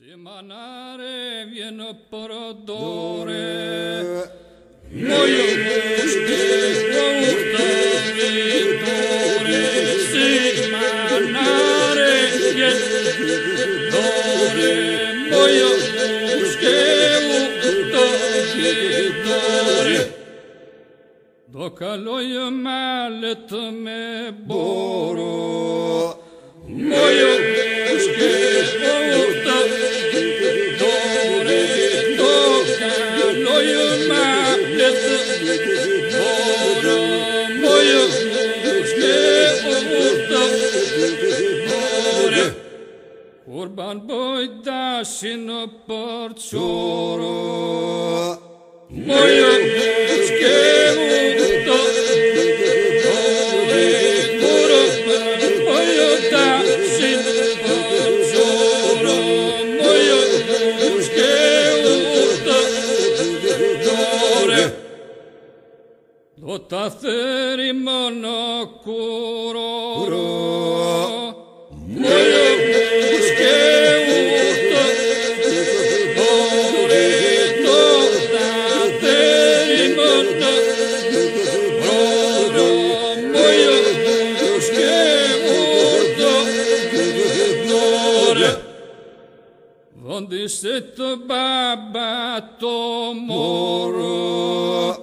Semanare viene per odore, Moje muszki vitore, Semanare viene odore, Moje muszki vitore. Doka loje malet me boro, Moje muszki Urban boy dashing up our choro. Τα θέρη μόνο κουρό On this to baba to moro.